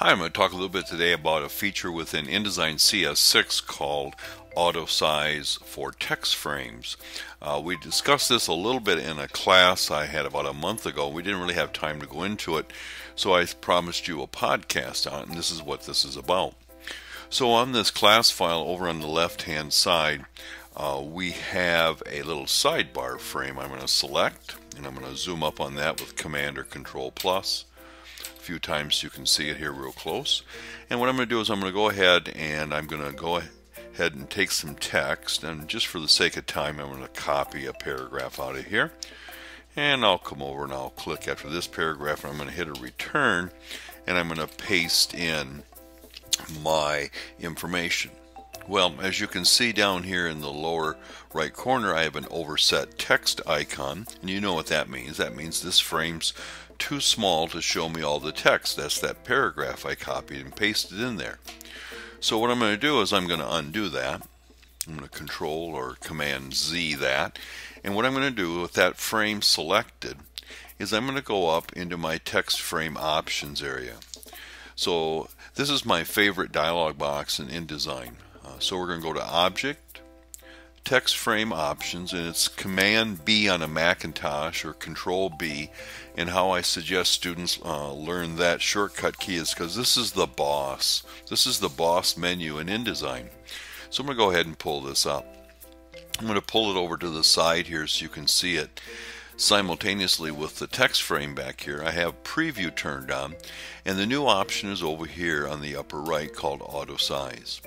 Hi, I'm going to talk a little bit today about a feature within InDesign CS6 called auto size for text frames. Uh, we discussed this a little bit in a class I had about a month ago. We didn't really have time to go into it, so I promised you a podcast on it, and this is what this is about. So on this class file over on the left hand side, uh, we have a little sidebar frame I'm going to select, and I'm going to zoom up on that with Command or Control plus few times you can see it here real close. And what I'm going to do is I'm going to go ahead and I'm going to go ahead and take some text and just for the sake of time I'm going to copy a paragraph out of here. And I'll come over and I'll click after this paragraph and I'm going to hit a return and I'm going to paste in my information. Well, as you can see down here in the lower right corner, I have an overset text icon, and you know what that means. That means this frame's too small to show me all the text. That's that paragraph I copied and pasted in there. So what I'm going to do is I'm going to undo that. I'm going to control or command Z that. And what I'm going to do with that frame selected is I'm going to go up into my text frame options area. So this is my favorite dialog box in InDesign. Uh, so we're going to go to Object, text frame options and it's command B on a Macintosh or control B. And how I suggest students uh, learn that shortcut key is because this is the boss. This is the boss menu in InDesign. So I'm going to go ahead and pull this up. I'm going to pull it over to the side here so you can see it simultaneously with the text frame back here I have preview turned on and the new option is over here on the upper right called auto size.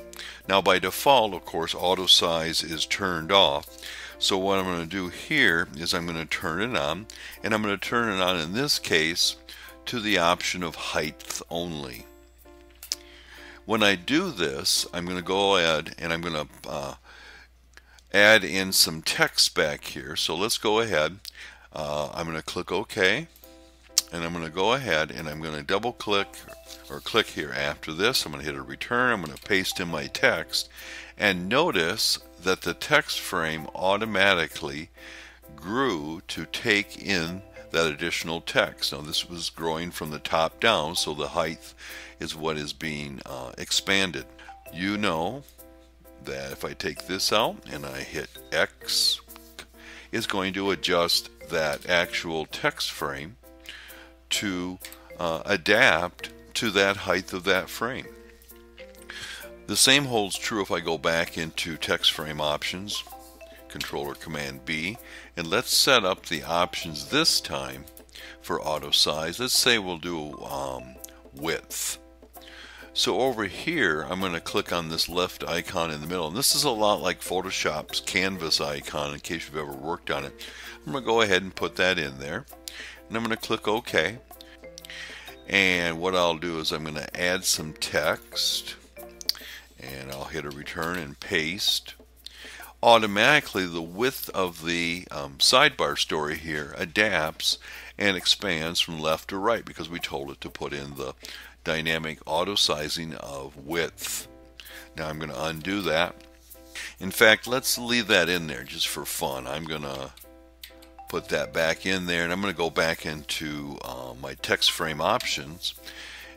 Now by default of course auto size is turned off. So what I'm going to do here is I'm going to turn it on and I'm going to turn it on in this case to the option of height only. When I do this I'm going to go ahead and I'm going to uh, add in some text back here. So let's go ahead uh, I'm going to click OK and I'm going to go ahead and I'm going to double click or click here after this I'm going to hit a return I'm going to paste in my text and notice that the text frame automatically grew to take in that additional text. Now this was growing from the top down so the height is what is being uh, expanded. You know that if I take this out and I hit X is going to adjust that actual text frame to uh, adapt to that height of that frame. The same holds true if I go back into text frame options, controller command B, and let's set up the options this time for auto size. Let's say we'll do um, width. So over here, I'm going to click on this left icon in the middle. And this is a lot like Photoshop's canvas icon in case you've ever worked on it. I'm going to go ahead and put that in there. And I'm going to click OK. And what I'll do is I'm going to add some text. And I'll hit a return and paste. Automatically, the width of the um, sidebar story here adapts and expands from left to right because we told it to put in the dynamic auto sizing of width. Now I'm going to undo that. In fact, let's leave that in there just for fun. I'm going to put that back in there and I'm going to go back into uh, my text frame options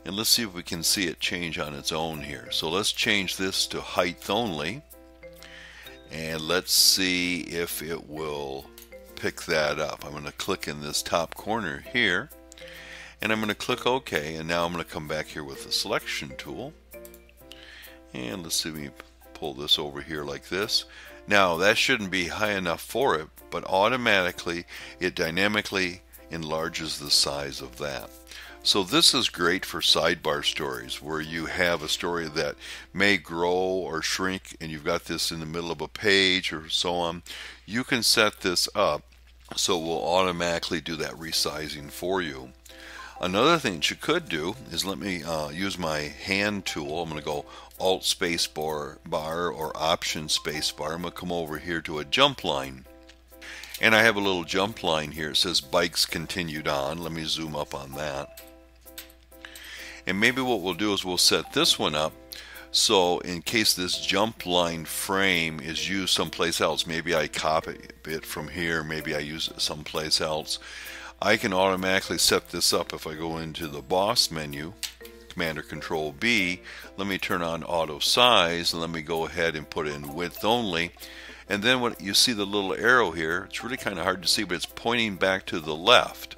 and let's see if we can see it change on its own here. So let's change this to height only and let's see if it will pick that up. I'm going to click in this top corner here and I'm going to click OK and now I'm going to come back here with the selection tool. And let's see me pull this over here like this. Now that shouldn't be high enough for it but automatically it dynamically enlarges the size of that. So this is great for sidebar stories where you have a story that may grow or shrink and you've got this in the middle of a page or so on. You can set this up so it will automatically do that resizing for you Another thing that you could do is let me uh, use my hand tool. I'm going to go Alt space bar, bar or Option space bar. I'm going to come over here to a jump line. And I have a little jump line here. It says bikes continued on. Let me zoom up on that. And maybe what we'll do is we'll set this one up so in case this jump line frame is used someplace else, maybe I copy it from here, maybe I use it someplace else. I can automatically set this up if I go into the boss menu, Command or Control B, let me turn on auto size and let me go ahead and put in width only. And then when you see the little arrow here, it's really kind of hard to see, but it's pointing back to the left.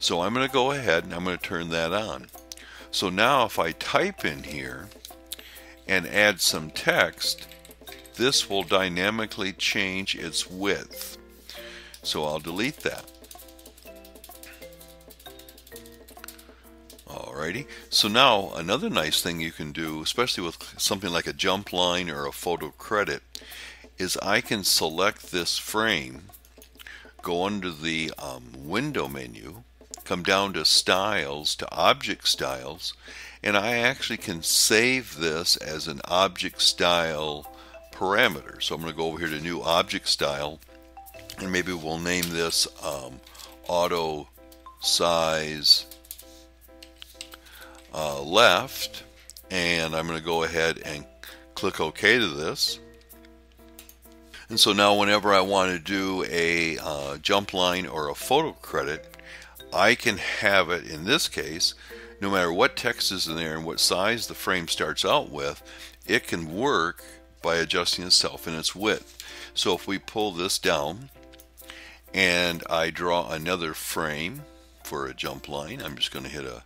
So I'm going to go ahead and I'm going to turn that on. So now if I type in here and add some text, this will dynamically change its width. So I'll delete that. Alrighty, so now another nice thing you can do, especially with something like a jump line or a photo credit, is I can select this frame, go under the um, window menu, come down to styles, to object styles, and I actually can save this as an object style parameter. So I'm going to go over here to new object style and maybe we'll name this um, auto size uh, left and I'm going to go ahead and click OK to this. And so now whenever I want to do a uh, jump line or a photo credit, I can have it in this case, no matter what text is in there and what size the frame starts out with, it can work by adjusting itself in its width. So if we pull this down and I draw another frame for a jump line, I'm just going to hit a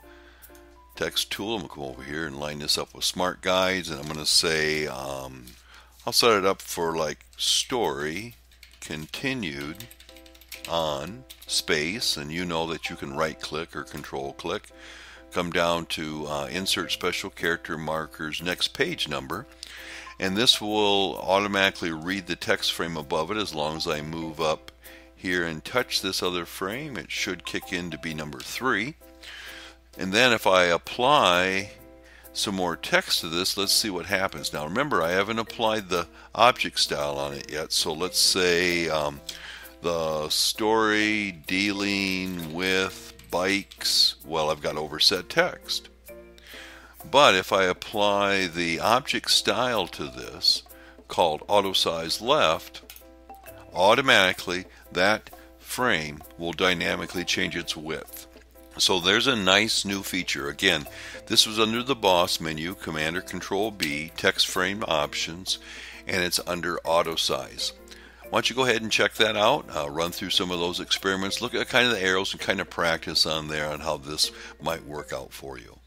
text tool. I'm going to come over here and line this up with smart guides and I'm going to say um, I'll set it up for like story continued on space and you know that you can right click or control click come down to uh, insert special character markers next page number and this will automatically read the text frame above it. As long as I move up here and touch this other frame it should kick in to be number three and then if I apply some more text to this, let's see what happens. Now remember, I haven't applied the object style on it yet, so let's say um, the story dealing with bikes, well, I've got overset text. But if I apply the object style to this, called auto size left, automatically that frame will dynamically change its width. So there's a nice new feature. Again, this was under the boss menu, Commander Control B, text frame options, and it's under auto size. Why don't you go ahead and check that out, uh, run through some of those experiments, look at kind of the arrows and kind of practice on there on how this might work out for you.